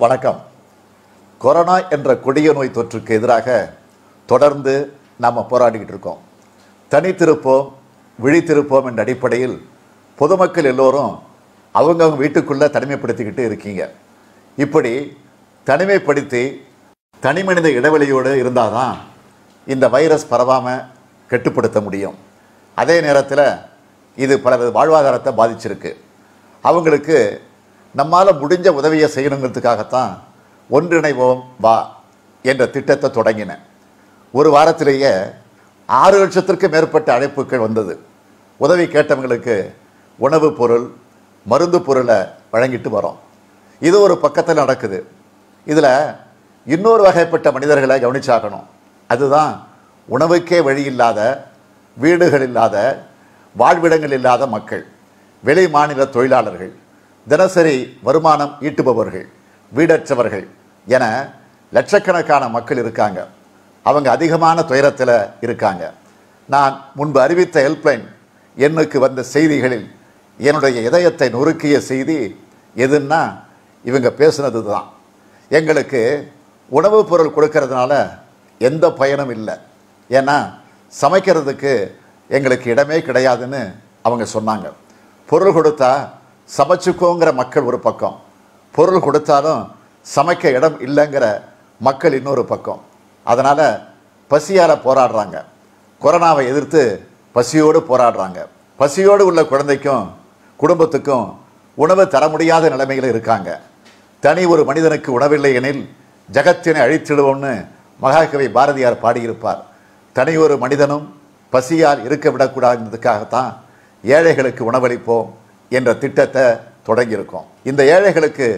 வணக்கம். கொரோனா என்ற கொடிய நோய் தொற்றுக்கு எதிராக தொடர்ந்து நாம் போராடிக்கிட்டு இருக்கோம். தனித்திருப்போம் விழித்திருப்போம் என்ற அடிப்படையில் பொதுமக்கள் எல்லோரும் அவங்கவுங்க வீட்டுக்குள்ளே தனிமைப்படுத்திக்கிட்டு இருக்கீங்க. இப்படி தனிமைப்படுத்தி தனிமனித இடைவெளியோடு இருந்தால் தான் இந்த வைரஸ் பரவாமல் கட்டுப்படுத்த முடியும். அதே நேரத்தில் இது பலரது வாழ்வாதாரத்தை பாதிச்சிருக்கு. அவங்களுக்கு நம்மால் முடிஞ்ச உதவியை செய்யணுங்கிறதுக்காகத்தான் ஒன்றிணைவோம் வா என்ற திட்டத்தை தொடங்கினேன். ஒரு வாரத்திலேயே ஆறு லட்சத்திற்கு மேற்பட்ட அழைப்புகள் வந்தது. உதவி கேட்டவங்களுக்கு உணவுப் பொருள் மருந்து பொருளை வழங்கிட்டு வரோம். இது ஒரு பக்கத்தில் நடக்குது. இதில் இன்னொரு வகைப்பட்ட மனிதர்களை கவனிச்சாகணும். அதுதான் உணவுக்கே வழி இல்லாத வீடுகள் இல்லாத வாழ்விடங்கள் இல்லாத மக்கள் வெளி மாநில தொழிலாளர்கள். தினசரி வருமானம் ஈட்டுபவர்கள் வீடற்றவர்கள் என லட்சக்கணக்கான மக்கள் இருக்காங்க. அவங்க அதிகமான துயரத்தில் இருக்காங்க. நான் முன்பு அறிவித்த ஹெல்ப்லைன் எண்ணுக்கு வந்த செய்திகளில் என்னுடைய இதயத்தை நொறுக்கிய செய்தி எதுன்னா இவங்க பேசுனது தான் எங்களுக்கு உணவுப் பொருள் கொடுக்கறதுனால எந்த பயனும் இல்லை. ஏன்னா சமைக்கிறதுக்கு எங்களுக்கு இடமே கிடையாதுன்னு அவங்க சொன்னாங்க. பொருள் கொடுத்தா சமைச்சுக்கோங்கிற மக்கள் ஒரு பக்கம். பொருள் கொடுத்தாலும் சமைக்க இடம் இல்லைங்கிற மக்கள் இன்னொரு பக்கம். அதனால் பசியால் போராடுறாங்க. கொரோனாவை எதிர்த்து பசியோடு போராடுறாங்க. பசியோடு உள்ள குழந்தைக்கும் குடும்பத்துக்கும் உணவு தர முடியாத நிலைமையில் இருக்காங்க. தனி ஒரு மனிதனுக்கு உணவில்லை எனில் ஜகத்தினை அழித்திடுவோம்னு மகாகவி பாரதியார் பாடியிருப்பார். தனி ஒரு மனிதனும் பசியால் இருக்க விடக்கூடாதுன்றதுக்காகத்தான் ஏழைகளுக்கு உணவளிப்போம். என்ற திட்டத்தை தொடங்கியிருக்கோம். இந்த ஏழைகளுக்கு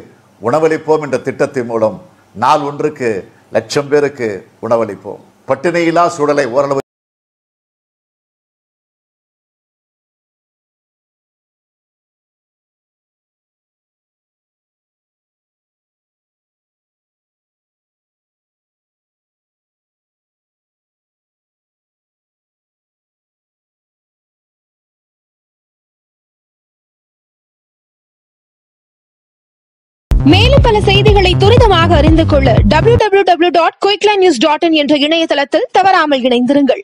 உணவளிப்போம் என்ற திட்டத்தின் மூலம் நாள் ஒன்றுக்கு லட்சம் பேருக்கு உணவளிப்போம். பட்டினியில்லா சூழலை ஓரளவு மேலும் பல செய்திகளை துரிதமாக அறிந்து கொள்ள W W W dot Quickline news dot in என்ற இணையதளத்தில் தவறாமல் இணைந்திருங்கள்.